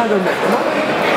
あるんだっ